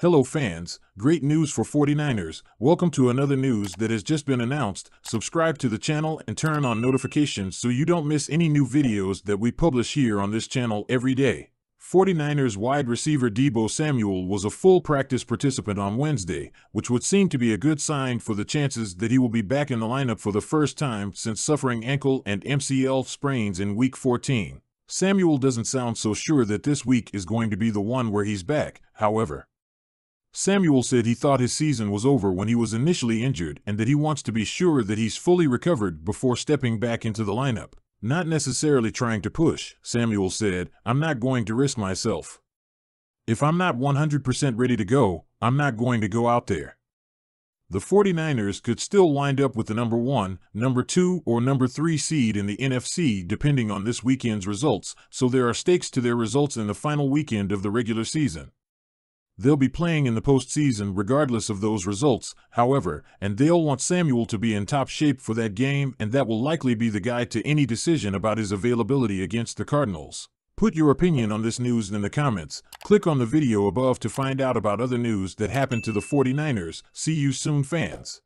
Hello fans, great news for 49ers. Welcome to another news that has just been announced. Subscribe to the channel and turn on notifications so you don't miss any new videos that we publish here on this channel every day. 49ers wide receiver Deebo Samuel was a full practice participant on Wednesday, which would seem to be a good sign for the chances that he will be back in the lineup for the first time since suffering ankle and MCL sprains in week 14. Samuel doesn't sound so sure that this week is going to be the one where he's back, however. Samuel said he thought his season was over when he was initially injured and that he wants to be sure that he's fully recovered before stepping back into the lineup. Not necessarily trying to push, Samuel said, I'm not going to risk myself. If I'm not 100% ready to go, I'm not going to go out there. The 49ers could still wind up with the number one, number two, or number three seed in the NFC depending on this weekend's results, so there are stakes to their results in the final weekend of the regular season. They'll be playing in the postseason regardless of those results, however, and they'll want Samuel to be in top shape for that game, and that will likely be the guide to any decision about his availability against the Cardinals. Put your opinion on this news in the comments. Click on the video above to find out about other news that happened to the 49ers. See you soon, fans.